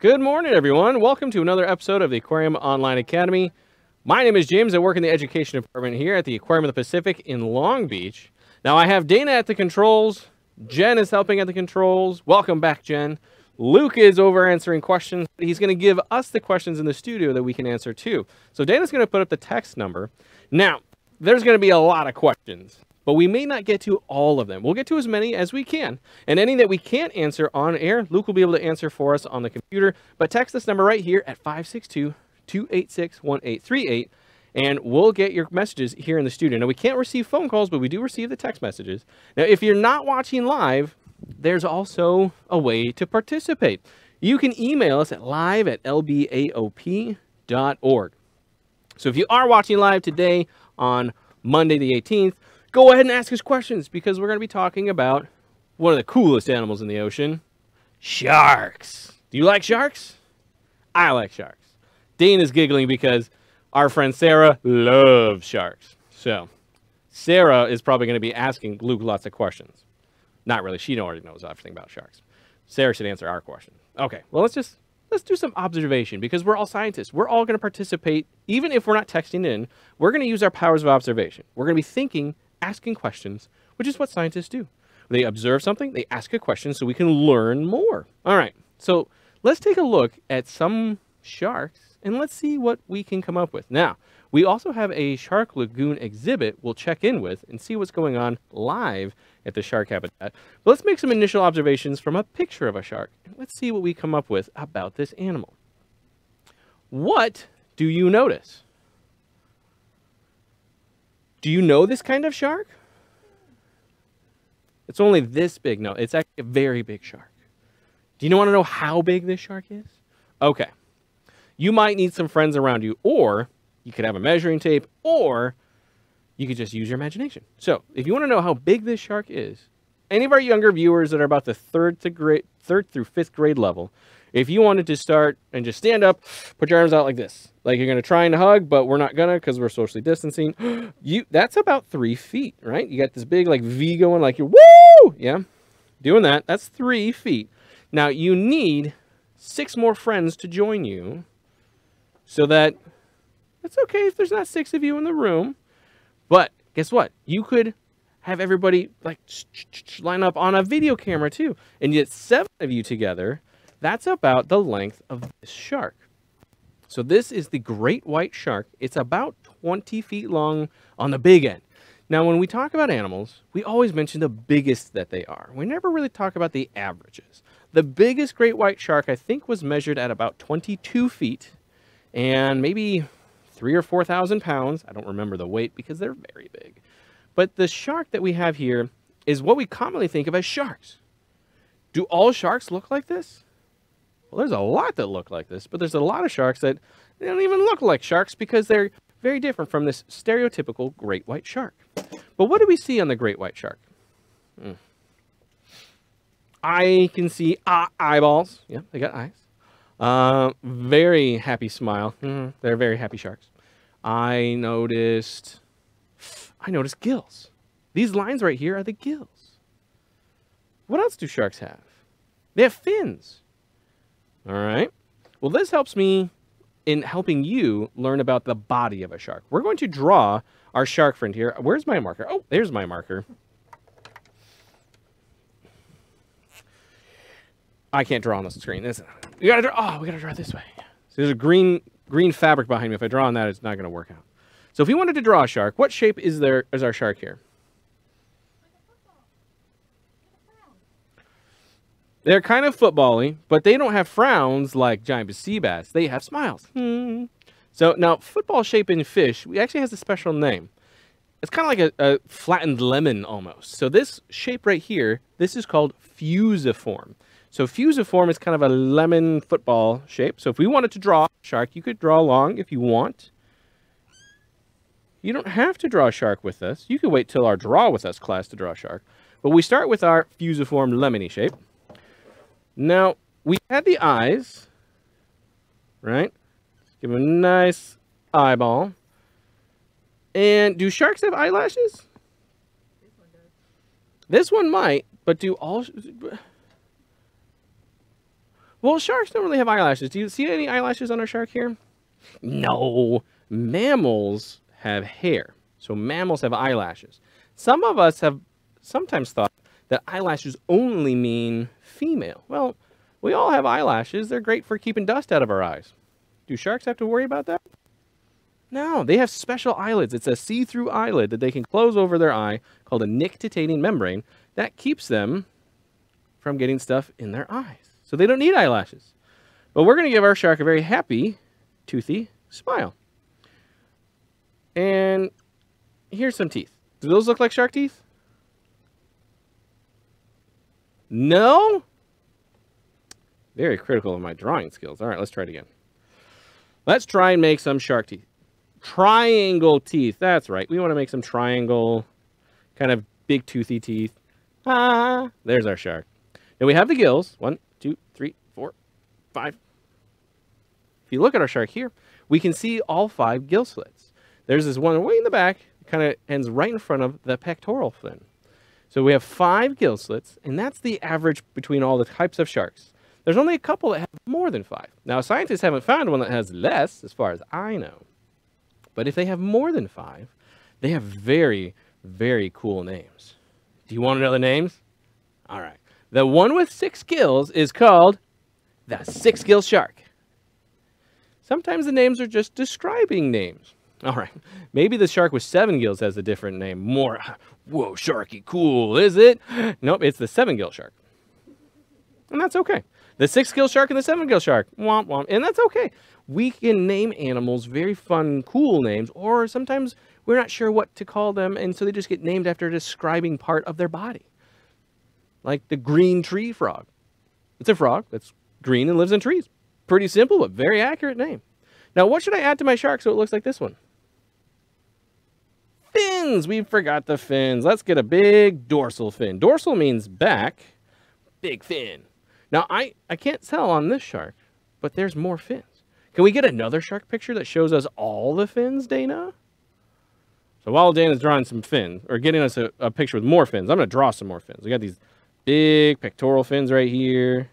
Good morning, everyone. Welcome to another episode of the Aquarium Online Academy. My name is James. I work in the education department here at the Aquarium of the Pacific in Long Beach. Now, I have Dana at the controls. Jen is helping at the controls. Welcome back, Jen. Luke is over answering questions. He's going to give us the questions in the studio that we can answer too. So Dana's going to put up the text number. Now, there's going to be a lot of questions, but we may not get to all of them. We'll get to as many as we can. And any that we can't answer on air, Luke will be able to answer for us on the computer. But text this number right here at 562 286 1838 and we'll get your messages here in the studio. Now, we can't receive phone calls, but we do receive the text messages. Now, if you're not watching live, there's also a way to participate. You can email us at live at lbaop.org. So if you are watching live today on Monday the 18th, go ahead and ask us questions because we're going to be talking about one of the coolest animals in the ocean, sharks. Do you like sharks? I like sharks. Dane is giggling because our friend Sarah loves sharks. So Sarah is probably going to be asking Luke lots of questions. Not really. She already knows everything about sharks. Sarah should answer our question. Okay, well, let's just let's do some observation because we're all scientists. We're all going to participate, even if we're not texting in. We're going to use our powers of observation. We're going to be thinking, asking questions, which is what scientists do. They observe something, they ask a question so we can learn more. All right, so let's take a look at some sharks and let's see what we can come up with. Now, we also have a Shark Lagoon exhibit we'll check in with and see what's going on live at the shark habitat. But let's make some initial observations from a picture of a shark. Let's see what we come up with about this animal. What do you notice? Do you know this kind of shark? It's only this big. No, it's actually a very big shark. Do you want to know how big this shark is? Okay. You might need some friends around you, or you could have a measuring tape, or you could just use your imagination. So, if you want to know how big this shark is, any of our younger viewers that are about the third to grade, third through fifth grade level, if you wanted to start and just stand up, put your arms out like this, like you're gonna try and hug, but we're not gonna because we're socially distancing. you that's about three feet, right? You got this big like V going, like you're woo, yeah, doing that. That's three feet. Now you need six more friends to join you, so that it's okay if there's not six of you in the room. But guess what? You could have everybody like line up on a video camera too. And get seven of you together. That's about the length of this shark. So this is the great white shark. It's about 20 feet long on the big end. Now, when we talk about animals, we always mention the biggest that they are. We never really talk about the averages. The biggest great white shark, I think, was measured at about 22 feet and maybe three or 4,000 pounds. I don't remember the weight because they're very big. But the shark that we have here is what we commonly think of as sharks. Do all sharks look like this? Well, there's a lot that look like this, but there's a lot of sharks that they don't even look like sharks because they're very different from this stereotypical great white shark. But what do we see on the great white shark? Hmm. I can see uh, eyeballs. Yeah, they got eyes. Uh, very happy smile. Mm, they're very happy sharks. I noticed, I noticed gills. These lines right here are the gills. What else do sharks have? They have fins. All right. Well, this helps me in helping you learn about the body of a shark. We're going to draw our shark friend here. Where's my marker? Oh, there's my marker. I can't draw on the screen. This, we gotta draw. Oh, we gotta draw this way. So there's a green green fabric behind me. If I draw on that, it's not gonna work out. So if we wanted to draw a shark, what shape is there is our shark here? They're kind of footbally, but they don't have frowns like giant sea bass. They have smiles. Hmm. So now, football shape in fish we actually has a special name. It's kind of like a, a flattened lemon almost. So this shape right here, this is called fusiform. So fusiform is kind of a lemon football shape. So if we wanted to draw a shark, you could draw along if you want. You don't have to draw a shark with us. You could wait till our draw with us class to draw a shark. But we start with our fusiform lemony shape. Now, we had the eyes, right? Give them a nice eyeball. And do sharks have eyelashes? This one does. This one might, but do all... Well, sharks don't really have eyelashes. Do you see any eyelashes on our shark here? No. Mammals have hair. So mammals have eyelashes. Some of us have sometimes thought that eyelashes only mean female. Well, we all have eyelashes. They're great for keeping dust out of our eyes. Do sharks have to worry about that? No, they have special eyelids. It's a see-through eyelid that they can close over their eye called a nictitating membrane that keeps them from getting stuff in their eyes. So they don't need eyelashes. But we're going to give our shark a very happy, toothy smile. And here's some teeth. Do those look like shark teeth? No? Very critical of my drawing skills. All right, let's try it again. Let's try and make some shark teeth. Triangle teeth. That's right. We want to make some triangle, kind of big toothy teeth. Ah, there's our shark. Now we have the gills. One, two, three, four, five. If you look at our shark here, we can see all five gill slits. There's this one way in the back, kind of ends right in front of the pectoral fin. So we have five gill slits, and that's the average between all the types of sharks. There's only a couple that have more than five. Now, scientists haven't found one that has less, as far as I know. But if they have more than five, they have very, very cool names. Do you want to know the names? All right. The one with six gills is called the six gill shark. Sometimes the names are just describing names. All right. Maybe the shark with seven gills has a different name. More, whoa, sharky cool, is it? Nope, it's the seven gill shark. And that's okay. The six gill shark and the seven gill shark. Womp womp. And that's okay. We can name animals very fun, cool names, or sometimes we're not sure what to call them, and so they just get named after a describing part of their body. Like the green tree frog. It's a frog that's green and lives in trees. Pretty simple, but very accurate name. Now, what should I add to my shark so it looks like this one? Fins! We forgot the fins. Let's get a big dorsal fin. Dorsal means back, big fin. Now, I, I can't tell on this shark, but there's more fins. Can we get another shark picture that shows us all the fins, Dana? So while Dana's drawing some fins, or getting us a, a picture with more fins, I'm going to draw some more fins. We got these big pectoral fins right here.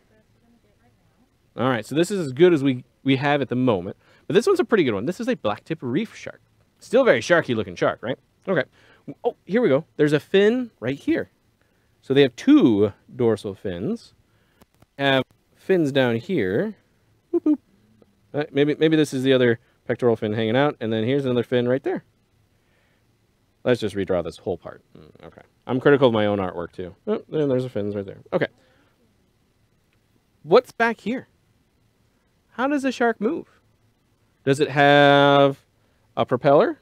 All right, so this is as good as we, we have at the moment. But this one's a pretty good one. This is a blacktip reef shark. Still very sharky looking shark, right? Okay. Oh, here we go. There's a fin right here. So they have two dorsal fins. Have fins down here. Boop, boop. Uh, maybe, maybe this is the other pectoral fin hanging out, and then here's another fin right there. Let's just redraw this whole part. Mm, okay. I'm critical of my own artwork, too. Oh, and there's a fins right there. Okay. What's back here? How does a shark move? Does it have a propeller?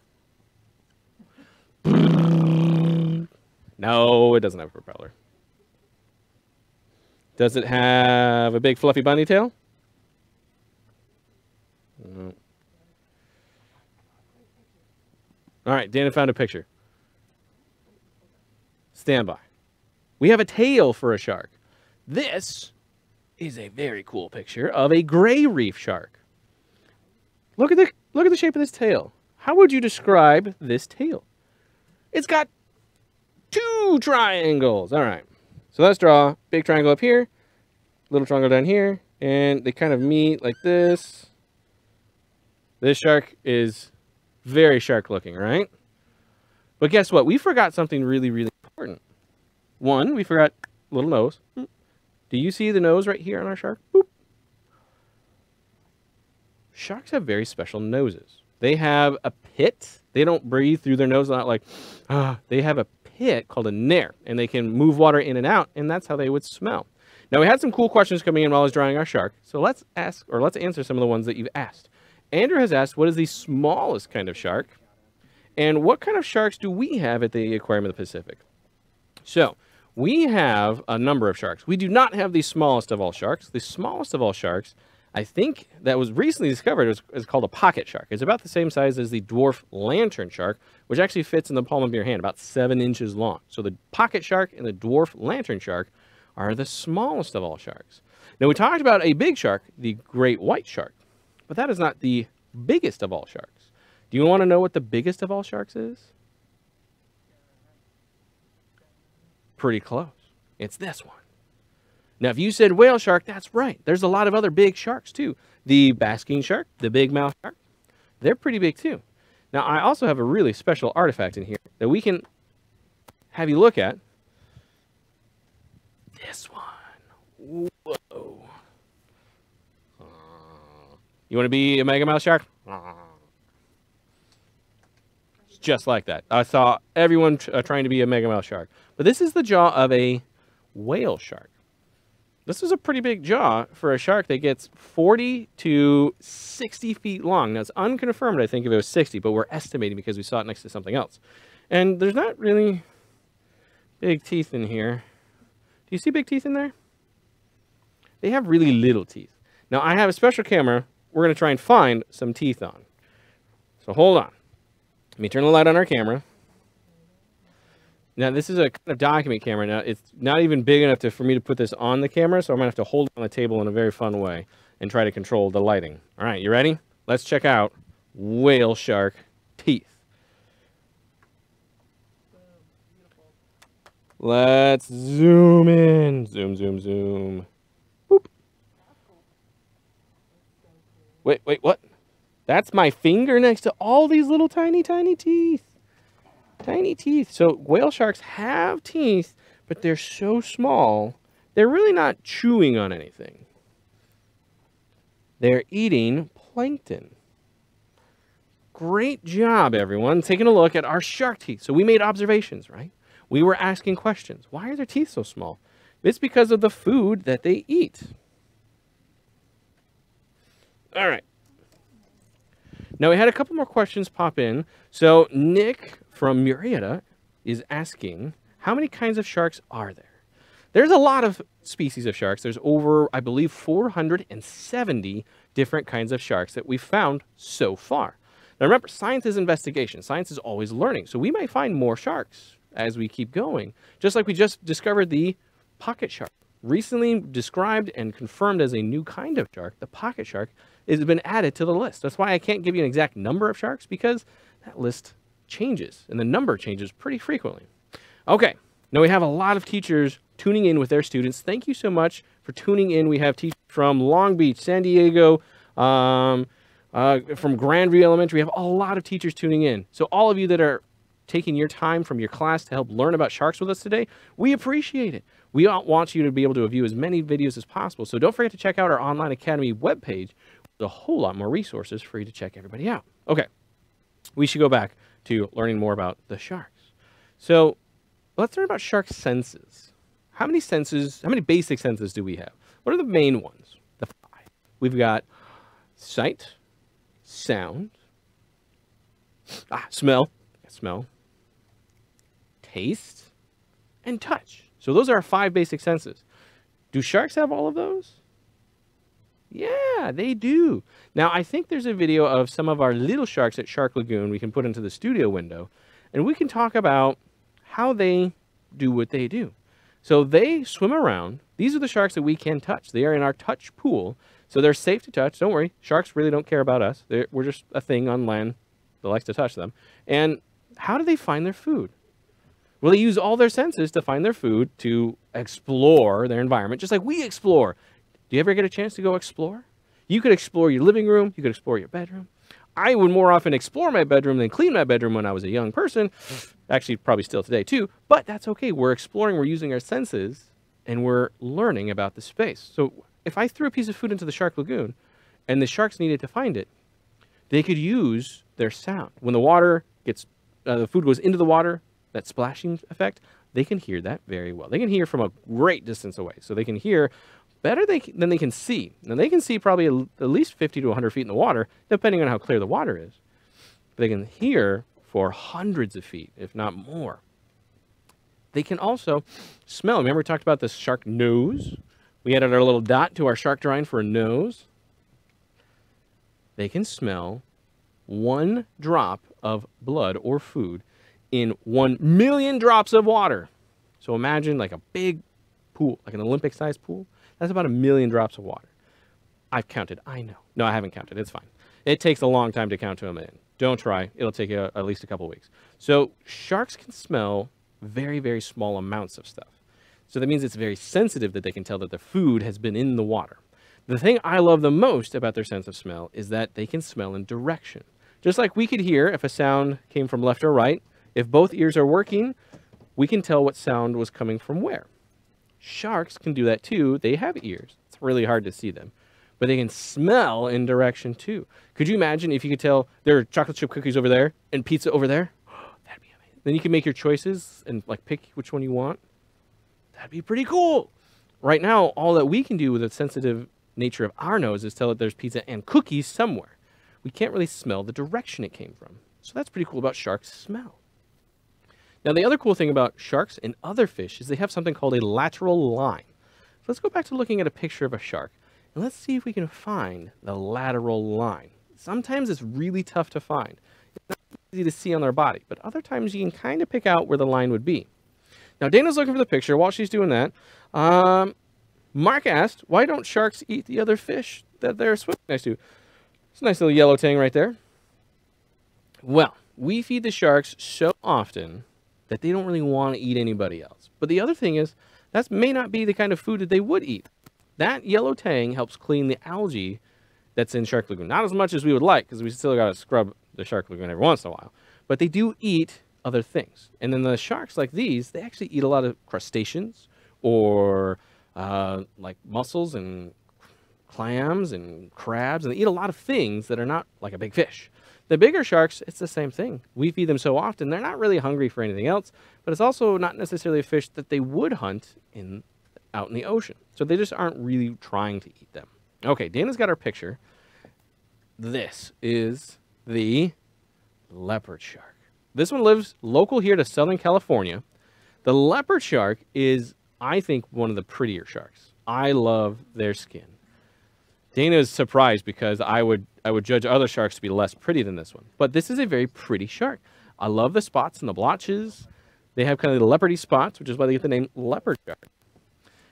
No, it doesn't have a propeller. Does it have a big fluffy bunny tail? No. All right, Dana found a picture. Stand by. We have a tail for a shark. This is a very cool picture of a gray reef shark. Look at the look at the shape of this tail. How would you describe this tail? It's got two triangles. All right. So let's draw a big triangle up here, little triangle down here, and they kind of meet like this. This shark is very shark looking, right? But guess what? We forgot something really, really important. One, we forgot little nose. Do you see the nose right here on our shark? Boop. Sharks have very special noses. They have a pit. They don't breathe through their nose, not like, ah. They have a pit called a nare, and they can move water in and out, and that's how they would smell. Now, we had some cool questions coming in while I was drawing our shark, so let's ask, or let's answer some of the ones that you've asked. Andrew has asked, what is the smallest kind of shark? And what kind of sharks do we have at the Aquarium of the Pacific? So, we have a number of sharks. We do not have the smallest of all sharks. The smallest of all sharks, I think, that was recently discovered is, is called a pocket shark. It's about the same size as the dwarf lantern shark, which actually fits in the palm of your hand, about seven inches long. So the pocket shark and the dwarf lantern shark are the smallest of all sharks. Now, we talked about a big shark, the great white shark, but that is not the biggest of all sharks. Do you want to know what the biggest of all sharks is? pretty close. It's this one. Now, if you said whale shark, that's right. There's a lot of other big sharks too. The basking shark, the big mouth shark, they're pretty big too. Now, I also have a really special artifact in here that we can have you look at. This one. Whoa. You want to be a mega mouth shark? just like that. I saw everyone uh, trying to be a mega mouth shark. But this is the jaw of a whale shark. This is a pretty big jaw for a shark that gets 40 to 60 feet long. Now, it's unconfirmed, I think, if it was 60, but we're estimating because we saw it next to something else. And there's not really big teeth in here. Do you see big teeth in there? They have really little teeth. Now, I have a special camera we're going to try and find some teeth on. So hold on. Let me turn the light on our camera. Now, this is a kind of document camera. Now, it's not even big enough to, for me to put this on the camera, so I'm to have to hold it on the table in a very fun way and try to control the lighting. All right, you ready? Let's check out whale shark teeth. Let's zoom in. Zoom, zoom, zoom. Boop. Wait, wait, what? That's my finger next to all these little tiny, tiny teeth. Tiny teeth. So whale sharks have teeth, but they're so small, they're really not chewing on anything. They're eating plankton. Great job, everyone, taking a look at our shark teeth. So we made observations, right? We were asking questions. Why are their teeth so small? It's because of the food that they eat. All right. Now, we had a couple more questions pop in. So, Nick from Murrieta is asking, how many kinds of sharks are there? There's a lot of species of sharks. There's over, I believe, 470 different kinds of sharks that we've found so far. Now, remember, science is investigation. Science is always learning. So we might find more sharks as we keep going. Just like we just discovered the pocket shark. Recently described and confirmed as a new kind of shark, the pocket shark has been added to the list. That's why I can't give you an exact number of sharks because that list changes and the number changes pretty frequently. Okay, now we have a lot of teachers tuning in with their students. Thank you so much for tuning in. We have teachers from Long Beach, San Diego, um, uh, from Grandview Elementary. We have a lot of teachers tuning in. So all of you that are taking your time from your class to help learn about sharks with us today, we appreciate it. We want you to be able to view as many videos as possible. So don't forget to check out our Online Academy webpage a whole lot more resources for you to check everybody out. Okay, we should go back to learning more about the sharks. So let's learn about shark senses. How many senses, how many basic senses do we have? What are the main ones? The five. We've got sight, sound, ah, smell, smell, taste, and touch. So those are our five basic senses. Do sharks have all of those? Yeah, they do. Now, I think there's a video of some of our little sharks at Shark Lagoon we can put into the studio window, and we can talk about how they do what they do. So they swim around. These are the sharks that we can touch. They are in our touch pool, so they're safe to touch. Don't worry, sharks really don't care about us. They're, we're just a thing on land that likes to touch them. And how do they find their food? Well, they use all their senses to find their food, to explore their environment, just like we explore. Do you ever get a chance to go explore? You could explore your living room, you could explore your bedroom. I would more often explore my bedroom than clean my bedroom when I was a young person. Actually, probably still today too, but that's okay. We're exploring, we're using our senses, and we're learning about the space. So if I threw a piece of food into the shark lagoon and the sharks needed to find it, they could use their sound. When the water gets, uh, the food goes into the water, that splashing effect, they can hear that very well. They can hear from a great distance away. So they can hear better they, than they can see. Now, they can see probably at least 50 to 100 feet in the water, depending on how clear the water is. But they can hear for hundreds of feet, if not more. They can also smell. Remember we talked about the shark nose? We added our little dot to our shark drawing for a nose. They can smell one drop of blood or food in one million drops of water. So imagine like a big pool, like an Olympic sized pool. That's about a million drops of water. I've counted. I know. No, I haven't counted. It's fine. It takes a long time to count to a million. Don't try. It'll take you at least a couple weeks. So sharks can smell very, very small amounts of stuff. So that means it's very sensitive that they can tell that the food has been in the water. The thing I love the most about their sense of smell is that they can smell in direction. Just like we could hear if a sound came from left or right, if both ears are working, we can tell what sound was coming from where. Sharks can do that too. They have ears. It's really hard to see them. But they can smell in direction too. Could you imagine if you could tell there are chocolate chip cookies over there and pizza over there? That'd be amazing. Then you can make your choices and like pick which one you want. That'd be pretty cool. Right now, all that we can do with the sensitive nature of our nose is tell that there's pizza and cookies somewhere. We can't really smell the direction it came from. So that's pretty cool about sharks' smell. Now, the other cool thing about sharks and other fish is they have something called a lateral line. So let's go back to looking at a picture of a shark, and let's see if we can find the lateral line. Sometimes it's really tough to find. It's not easy to see on their body, but other times you can kind of pick out where the line would be. Now, Dana's looking for the picture. While she's doing that, um, Mark asked, why don't sharks eat the other fish that they're swimming next to? It's a nice little yellow tang right there. Well, we feed the sharks so often that they don't really want to eat anybody else. But the other thing is, that may not be the kind of food that they would eat. That yellow tang helps clean the algae that's in Shark Lagoon. Not as much as we would like, because we still got to scrub the Shark Lagoon every once in a while. But they do eat other things. And then the sharks like these, they actually eat a lot of crustaceans or uh, like mussels and clams and crabs, and they eat a lot of things that are not like a big fish. The bigger sharks, it's the same thing. We feed them so often, they're not really hungry for anything else, but it's also not necessarily a fish that they would hunt in out in the ocean. So they just aren't really trying to eat them. Okay, Dana's got our picture. This is the leopard shark. This one lives local here to Southern California. The leopard shark is, I think, one of the prettier sharks. I love their skin. Dana is surprised because I would I would judge other sharks to be less pretty than this one. But this is a very pretty shark. I love the spots and the blotches. They have kind of the leopardy spots, which is why they get the name leopard shark.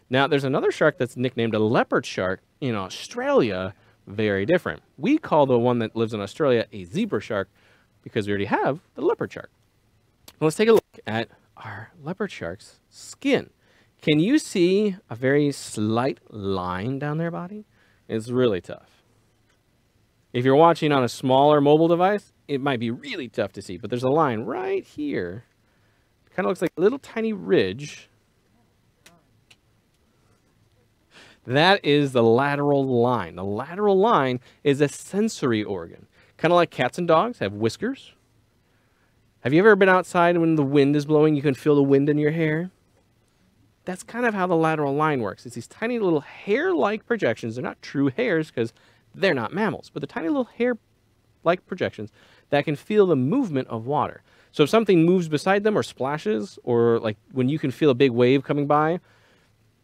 Now, there's another shark that's nicknamed a leopard shark in Australia. Very different. We call the one that lives in Australia a zebra shark because we already have the leopard shark. Let's take a look at our leopard shark's skin. Can you see a very slight line down their body? It's really tough. If you're watching on a smaller mobile device, it might be really tough to see, but there's a line right here. It kind of looks like a little tiny ridge. That is the lateral line. The lateral line is a sensory organ. Kind of like cats and dogs have whiskers. Have you ever been outside when the wind is blowing, you can feel the wind in your hair? That's kind of how the lateral line works. It's these tiny little hair-like projections. They're not true hairs because they're not mammals, but the tiny little hair-like projections that can feel the movement of water. So if something moves beside them or splashes, or like when you can feel a big wave coming by,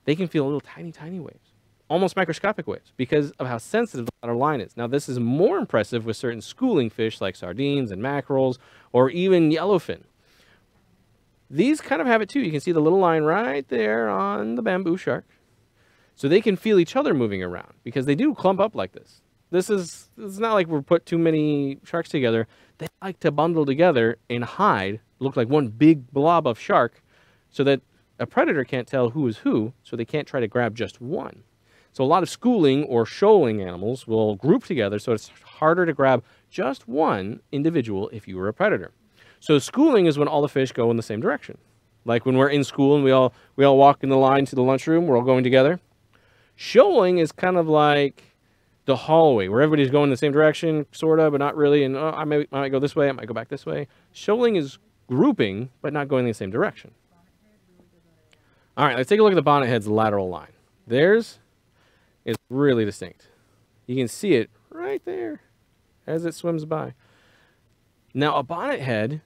they can feel little tiny, tiny waves, almost microscopic waves, because of how sensitive the lateral line is. Now, this is more impressive with certain schooling fish like sardines and mackerels, or even yellowfin. These kind of have it too. You can see the little line right there on the bamboo shark. So they can feel each other moving around because they do clump up like this. This is it's not like we put too many sharks together. They like to bundle together and hide, look like one big blob of shark, so that a predator can't tell who is who, so they can't try to grab just one. So a lot of schooling or shoaling animals will group together so it's harder to grab just one individual if you were a predator. So schooling is when all the fish go in the same direction. Like when we're in school and we all we all walk in the line to the lunchroom, we're all going together. Shoaling is kind of like the hallway where everybody's going the same direction, sort of, but not really. And oh, I, may, I might go this way, I might go back this way. Shoaling is grouping, but not going in the same direction. All right, let's take a look at the bonnet head's lateral line. Theirs is really distinct. You can see it right there as it swims by. Now, a bonnet head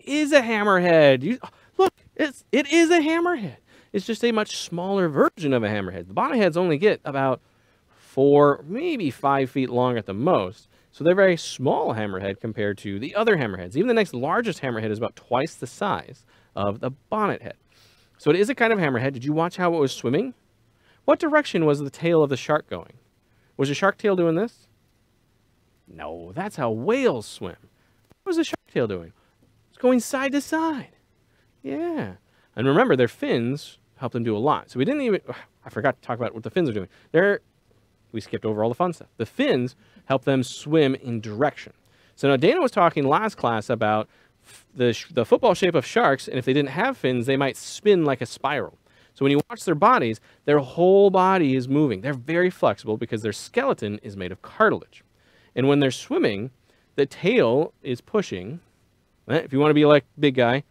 is a hammerhead. You, look, it's, it is a hammerhead. It's just a much smaller version of a hammerhead. The bonnet heads only get about four, maybe five feet long at the most. So they're very small hammerhead compared to the other hammerheads. Even the next largest hammerhead is about twice the size of the bonnet head. So it is a kind of hammerhead. Did you watch how it was swimming? What direction was the tail of the shark going? Was the shark tail doing this? No, that's how whales swim. What was the shark tail doing? It's going side to side. Yeah. And remember, their fins help them do a lot. So we didn't even, ah, I forgot to talk about what the fins are doing. They're, we skipped over all the fun stuff. The fins help them swim in direction. So now Dana was talking last class about the, the football shape of sharks, and if they didn't have fins, they might spin like a spiral. So when you watch their bodies, their whole body is moving. They're very flexible because their skeleton is made of cartilage. And when they're swimming, the tail is pushing. Right? If you want to be like big guy,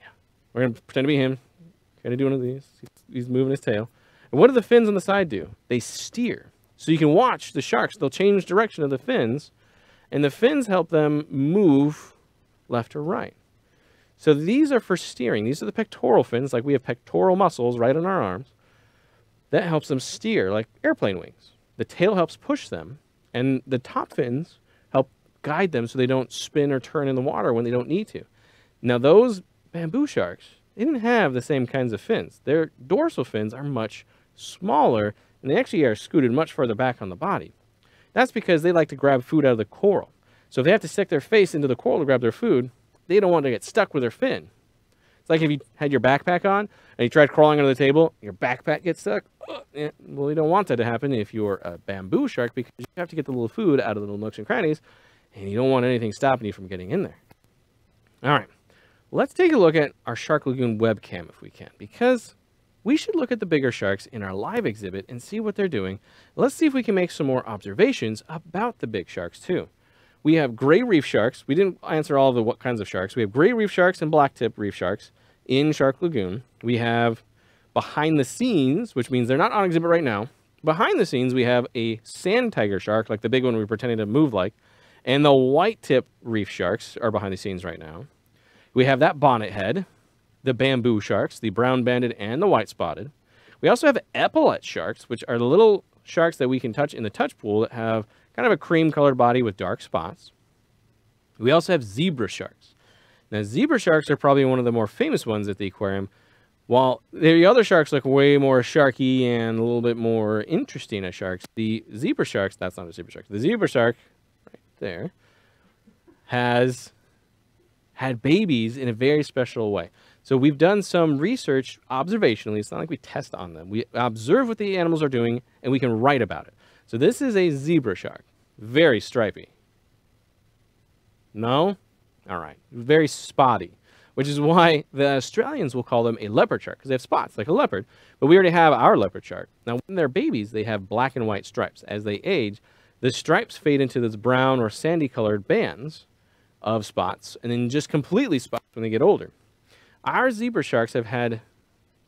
yeah, we're to pretend to be him. Of do one of these. He's moving his tail. And what do the fins on the side do? They steer. So you can watch the sharks. They'll change direction of the fins, and the fins help them move left or right. So these are for steering. These are the pectoral fins, like we have pectoral muscles right on our arms. That helps them steer, like airplane wings. The tail helps push them, and the top fins guide them so they don't spin or turn in the water when they don't need to. Now, those bamboo sharks, they didn't have the same kinds of fins. Their dorsal fins are much smaller, and they actually are scooted much further back on the body. That's because they like to grab food out of the coral. So if they have to stick their face into the coral to grab their food, they don't want to get stuck with their fin. It's like if you had your backpack on and you tried crawling under the table, your backpack gets stuck. Uh, eh, well, you don't want that to happen if you're a bamboo shark because you have to get the little food out of the little nooks and crannies, and you don't want anything stopping you from getting in there. All right, let's take a look at our Shark Lagoon webcam if we can, because we should look at the bigger sharks in our live exhibit and see what they're doing. Let's see if we can make some more observations about the big sharks too. We have gray reef sharks. We didn't answer all of the what kinds of sharks. We have gray reef sharks and blacktip reef sharks in Shark Lagoon. We have behind the scenes, which means they're not on exhibit right now. Behind the scenes, we have a sand tiger shark, like the big one we're pretending to move like, and the white tip reef sharks are behind the scenes right now. We have that bonnet head, the bamboo sharks, the brown banded and the white spotted. We also have epaulet sharks, which are the little sharks that we can touch in the touch pool that have kind of a cream colored body with dark spots. We also have zebra sharks. Now, zebra sharks are probably one of the more famous ones at the aquarium. While the other sharks look way more sharky and a little bit more interesting as sharks, the zebra sharks, that's not a zebra shark, the zebra shark there has had babies in a very special way. So we've done some research observationally. It's not like we test on them. We observe what the animals are doing and we can write about it. So this is a zebra shark. Very stripy. No? All right. Very spotty, which is why the Australians will call them a leopard shark because they have spots like a leopard. But we already have our leopard shark. Now, when they're babies, they have black and white stripes. As they age, the stripes fade into this brown or sandy colored bands of spots and then just completely spots when they get older. Our zebra sharks have had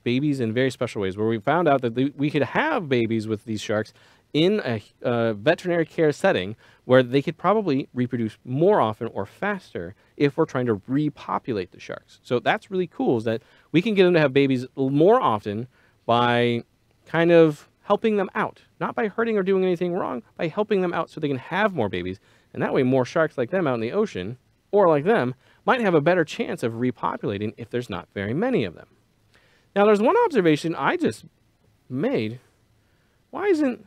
babies in very special ways where we found out that we could have babies with these sharks in a, a, veterinary care setting where they could probably reproduce more often or faster if we're trying to repopulate the sharks. So that's really cool is that we can get them to have babies more often by kind of helping them out, not by hurting or doing anything wrong, by helping them out so they can have more babies. And that way more sharks like them out in the ocean or like them might have a better chance of repopulating if there's not very many of them. Now there's one observation I just made. Why isn't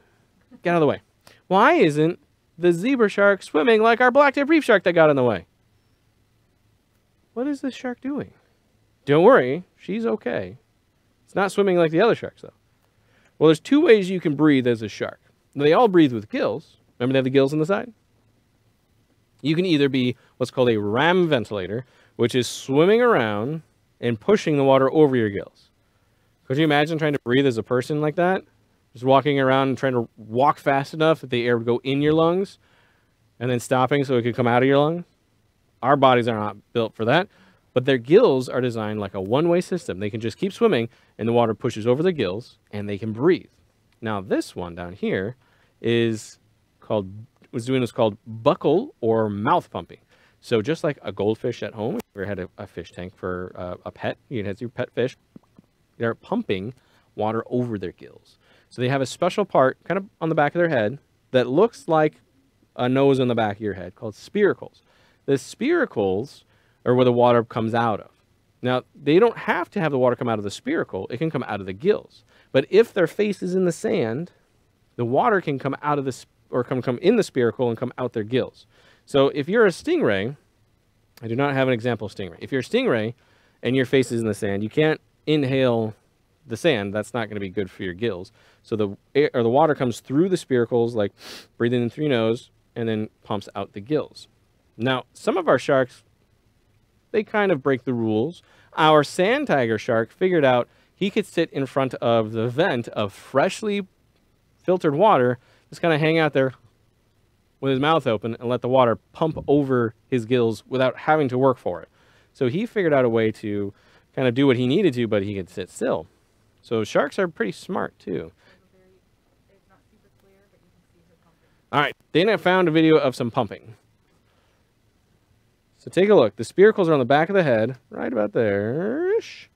Get out of the way. Why isn't the zebra shark swimming like our blacktip reef shark that got in the way? What is this shark doing? Don't worry, she's okay. It's not swimming like the other sharks, though. Well, there's two ways you can breathe as a shark. They all breathe with gills. Remember they have the gills on the side? You can either be what's called a ram ventilator, which is swimming around and pushing the water over your gills. Could you imagine trying to breathe as a person like that? Just walking around and trying to walk fast enough that the air would go in your lungs and then stopping so it could come out of your lungs. Our bodies are not built for that, but their gills are designed like a one-way system. They can just keep swimming and the water pushes over the gills and they can breathe. Now this one down here is called, was doing what's called buccal or mouth pumping. So just like a goldfish at home, if you ever had a, a fish tank for uh, a pet, you had your pet fish, they're pumping water over their gills. So they have a special part kind of on the back of their head that looks like a nose on the back of your head called spiracles. The spiracles are where the water comes out of. Now, they don't have to have the water come out of the spiracle. It can come out of the gills. But if their face is in the sand, the water can come out of the, or come, come in the spiracle and come out their gills. So if you're a stingray, I do not have an example of stingray. If you're a stingray and your face is in the sand, you can't inhale the sand, that's not going to be good for your gills. So the air, or the water comes through the spiracles, like breathing in through your nose, and then pumps out the gills. Now, some of our sharks, they kind of break the rules. Our sand tiger shark figured out he could sit in front of the vent of freshly filtered water, just kind of hang out there with his mouth open and let the water pump over his gills without having to work for it. So he figured out a way to kind of do what he needed to, but he could sit still. So sharks are pretty smart too. All right, Dana found a video of some pumping. So take a look. The spiracles are on the back of the head, right about there. -ish.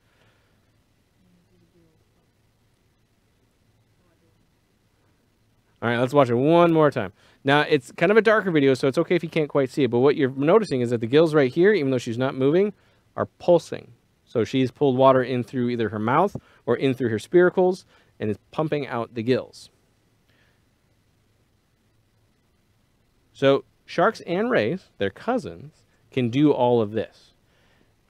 All right, let's watch it one more time. Now, it's kind of a darker video, so it's okay if you can't quite see it. But what you're noticing is that the gills right here, even though she's not moving, are pulsing. So she's pulled water in through either her mouth or in through her spiracles and is pumping out the gills. So sharks and rays, their cousins, can do all of this.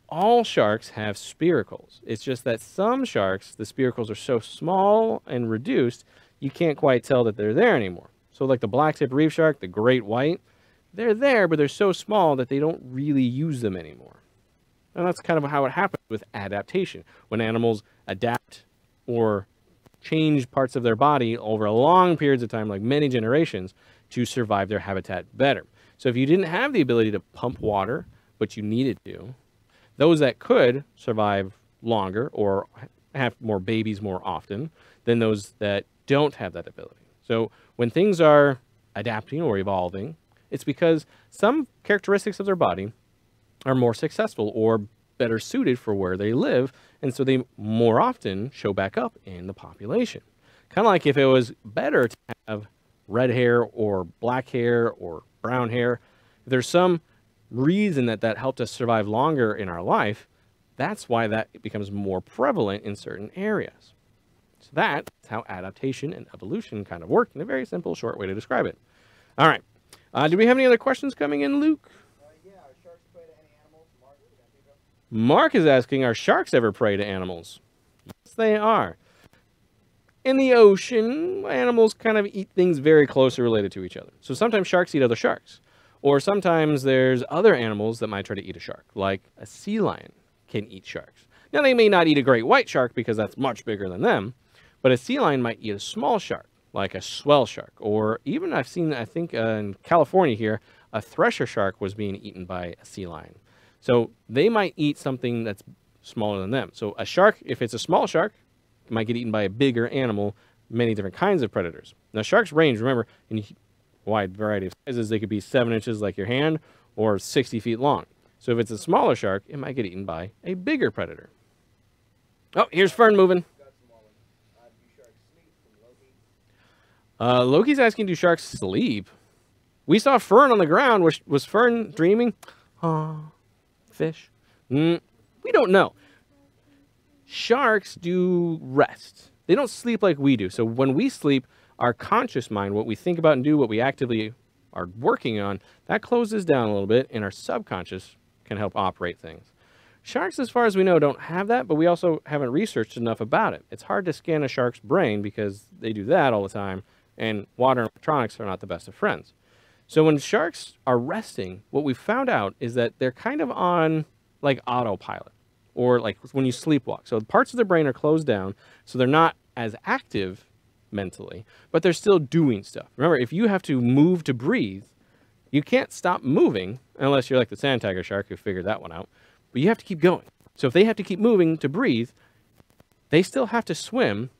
All sharks have spiracles. It's just that some sharks, the spiracles are so small and reduced you can't quite tell that they're there anymore. So like the black tip reef shark, the great white, they're there, but they're so small that they don't really use them anymore. And that's kind of how it happens with adaptation. When animals adapt or change parts of their body over long periods of time, like many generations, to survive their habitat better. So if you didn't have the ability to pump water, but you needed to, those that could survive longer or have more babies more often than those that don't have that ability. So when things are adapting or evolving, it's because some characteristics of their body are more successful or better suited for where they live, and so they more often show back up in the population. Kind of like if it was better to have red hair or black hair or brown hair, if there's some reason that that helped us survive longer in our life, that's why that becomes more prevalent in certain areas. So that's how adaptation and evolution kind of work in a very simple, short way to describe it. All right. Uh, do we have any other questions coming in, Luke? Uh, yeah, are sharks prey to any animals? Mark, Mark is asking, are sharks ever prey to animals? Yes, they are. In the ocean, animals kind of eat things very closely related to each other. So sometimes sharks eat other sharks. Or sometimes there's other animals that might try to eat a shark, like a sea lion can eat sharks. Now, they may not eat a great white shark because that's much bigger than them, but a sea lion might eat a small shark, like a swell shark, or even I've seen, I think uh, in California here, a thresher shark was being eaten by a sea lion. So they might eat something that's smaller than them. So a shark, if it's a small shark, might get eaten by a bigger animal, many different kinds of predators. Now sharks range, remember, in a wide variety of sizes. They could be seven inches like your hand or 60 feet long. So if it's a smaller shark, it might get eaten by a bigger predator. Oh, here's Fern moving. Uh, Loki's asking, do sharks sleep? We saw Fern on the ground. Was, was Fern dreaming? Oh, fish. Mm, we don't know. Sharks do rest. They don't sleep like we do. So when we sleep, our conscious mind, what we think about and do, what we actively are working on, that closes down a little bit, and our subconscious can help operate things. Sharks, as far as we know, don't have that, but we also haven't researched enough about it. It's hard to scan a shark's brain because they do that all the time and water and electronics are not the best of friends. So when sharks are resting, what we found out is that they're kind of on like autopilot or like when you sleepwalk. So parts of their brain are closed down, so they're not as active mentally, but they're still doing stuff. Remember, if you have to move to breathe, you can't stop moving unless you're like the sand tiger shark who figured that one out, but you have to keep going. So if they have to keep moving to breathe, they still have to swim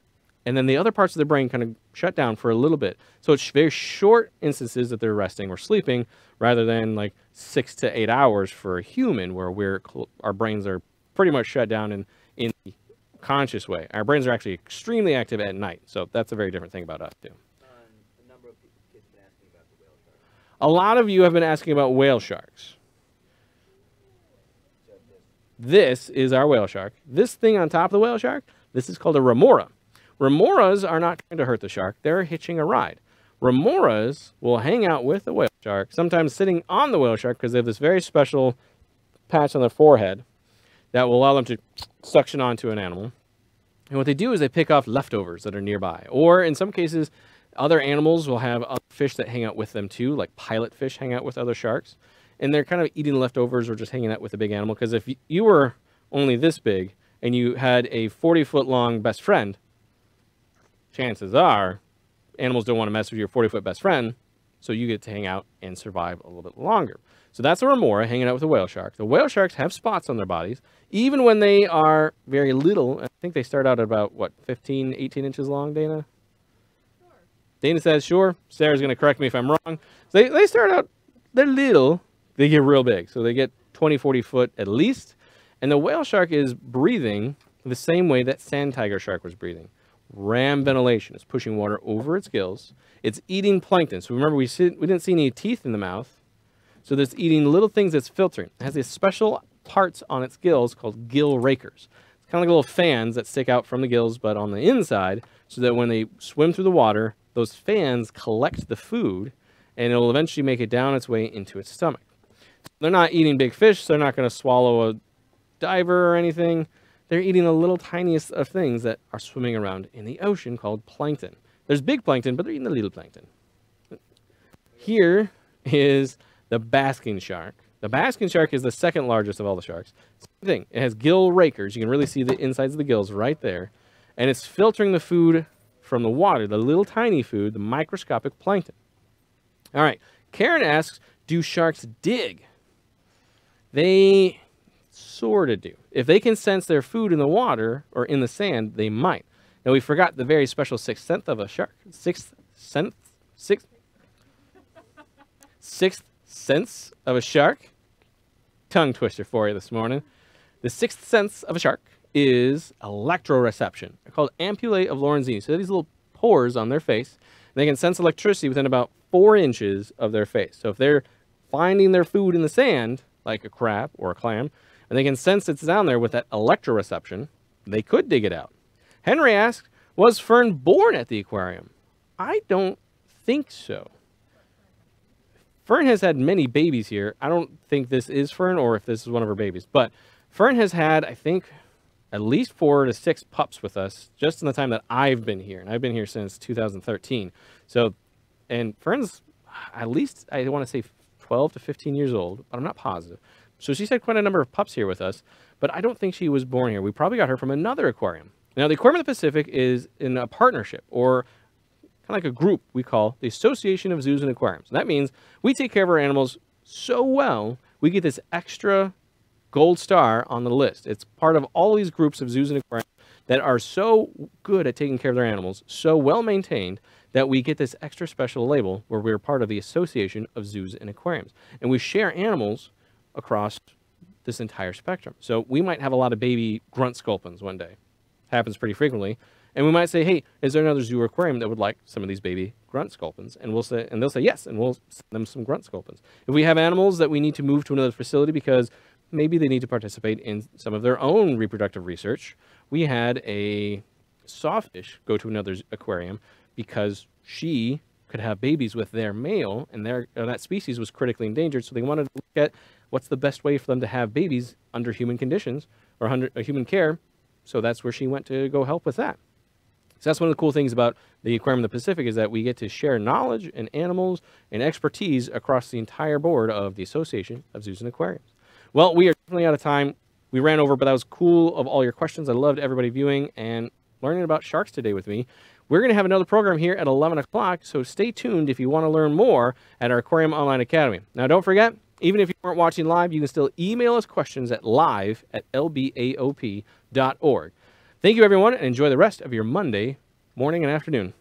and then the other parts of the brain kind of shut down for a little bit. So it's very short instances that they're resting or sleeping rather than like six to eight hours for a human where we're, our brains are pretty much shut down in, in the conscious way. Our brains are actually extremely active at night. So that's a very different thing about us too. A lot of you have been asking about whale sharks. This is our whale shark. This thing on top of the whale shark, this is called a remora. Remoras are not trying to hurt the shark. They're hitching a ride. Remoras will hang out with the whale shark, sometimes sitting on the whale shark because they have this very special patch on their forehead that will allow them to suction onto an animal. And what they do is they pick off leftovers that are nearby. Or in some cases, other animals will have other fish that hang out with them too, like pilot fish hang out with other sharks. And they're kind of eating leftovers or just hanging out with a big animal. Because if you were only this big and you had a 40 foot long best friend, chances are animals don't want to mess with your 40 foot best friend. So you get to hang out and survive a little bit longer. So that's a remora hanging out with a whale shark. The whale sharks have spots on their bodies, even when they are very little. I think they start out at about, what, 15, 18 inches long, Dana? Sure. Dana says, sure. Sarah's going to correct me if I'm wrong. So they, they start out, they're little, they get real big. So they get 20, 40 foot at least. And the whale shark is breathing the same way that sand tiger shark was breathing. Ram ventilation is pushing water over its gills. It's eating plankton. So remember, we, see, we didn't see any teeth in the mouth. So there's eating little things that's filtering. It has these special parts on its gills called gill rakers. It's kind of like little fans that stick out from the gills, but on the inside, so that when they swim through the water, those fans collect the food, and it will eventually make it down its way into its stomach. They're not eating big fish, so they're not going to swallow a diver or anything. They're eating the little tiniest of things that are swimming around in the ocean called plankton. There's big plankton, but they're eating the little plankton. Here is the basking shark. The basking shark is the second largest of all the sharks. Same thing. It has gill rakers. You can really see the insides of the gills right there. And it's filtering the food from the water, the little tiny food, the microscopic plankton. All right. Karen asks, do sharks dig? They sort of do. If they can sense their food in the water or in the sand, they might. Now, we forgot the very special sixth sense of a shark. Sixth sense? Sixth? Sixth sense of a shark. Tongue twister for you this morning. The sixth sense of a shark is electroreception. They're called ampullae of Lorenzini. So these little pores on their face. they can sense electricity within about four inches of their face. So if they're finding their food in the sand, like a crab or a clam, and they can sense it's down there with that electroreception, they could dig it out. Henry asked, was Fern born at the aquarium? I don't think so. Fern has had many babies here. I don't think this is Fern or if this is one of her babies, but Fern has had, I think, at least four to six pups with us just in the time that I've been here. And I've been here since 2013. So, and Fern's at least, I want to say 12 to 15 years old, but I'm not positive. So she's had quite a number of pups here with us, but I don't think she was born here. We probably got her from another aquarium. Now, the Aquarium of the Pacific is in a partnership or kind of like a group we call the Association of Zoos and Aquariums. And that means we take care of our animals so well, we get this extra gold star on the list. It's part of all these groups of zoos and aquariums that are so good at taking care of their animals, so well maintained, that we get this extra special label where we're part of the Association of Zoos and Aquariums. And we share animals across this entire spectrum. So we might have a lot of baby grunt sculpins one day. Happens pretty frequently. And we might say, hey, is there another zoo or aquarium that would like some of these baby grunt sculpins? And we'll say, and they'll say yes, and we'll send them some grunt sculpins. If we have animals that we need to move to another facility because maybe they need to participate in some of their own reproductive research, we had a sawfish go to another aquarium because she could have babies with their male, and their uh, that species was critically endangered. So they wanted to look at what's the best way for them to have babies under human conditions or under uh, human care. So that's where she went to go help with that. So that's one of the cool things about the Aquarium of the Pacific is that we get to share knowledge and animals and expertise across the entire board of the Association of Zoos and Aquariums. Well, we are definitely out of time. We ran over, but that was cool of all your questions. I loved everybody viewing and learning about sharks today with me. We're going to have another program here at 11 o'clock, so stay tuned if you want to learn more at our Aquarium Online Academy. Now, don't forget, even if you weren't watching live, you can still email us questions at live at lbaop.org. Thank you, everyone, and enjoy the rest of your Monday morning and afternoon.